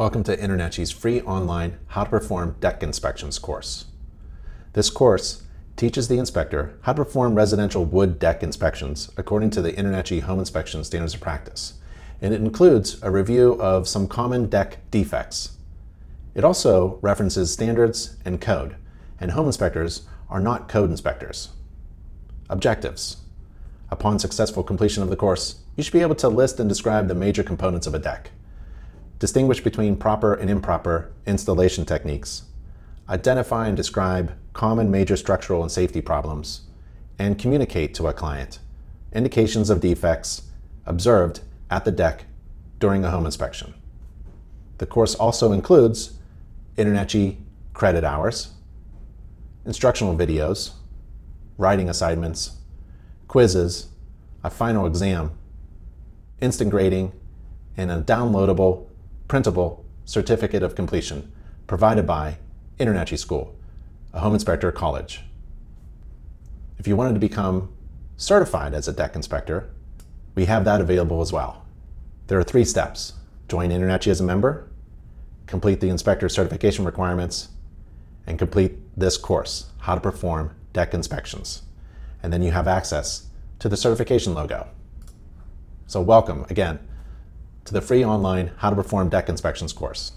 Welcome to InterNACHI's free online How to Perform Deck Inspections course. This course teaches the inspector how to perform residential wood deck inspections according to the InterNACHI Home Inspection Standards of Practice, and it includes a review of some common deck defects. It also references standards and code, and home inspectors are not code inspectors. Objectives. Upon successful completion of the course, you should be able to list and describe the major components of a deck, distinguish between proper and improper installation techniques, identify and describe common major structural and safety problems, and communicate to a client indications of defects observed at the deck during a home inspection. The course also includes InterNACHI credit hours, instructional videos, writing assignments, quizzes, a final exam, instant grading, and a downloadable, printable certificate of completion provided by InterNACHI School, a home inspector college. If you wanted to become certified as a deck inspector, we have that available as well. There are three steps. Join InterNACHI as a member, complete the inspector certification requirements, and complete this course, How to Perform Deck Inspections and then you have access to the certification logo. So welcome again to the free online How to Perform Deck Inspections course.